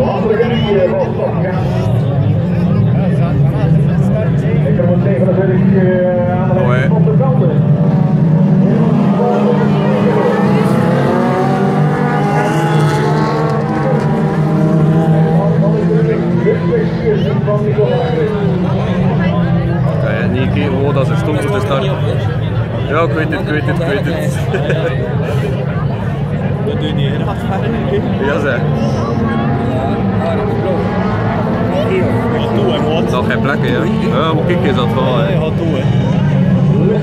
All we're going to give, oh, fuck, yeah. Ja, ik weet het, ik weet het, ik weet het. Dat doe je niet, hè? Ja, zeg. Gaat toe, hè, maat. Dat geen plekken, ja. Ja, maar kijk eens dat wel, hè. gaat toe, hè. Is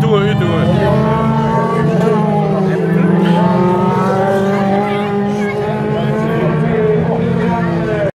твой, и твой.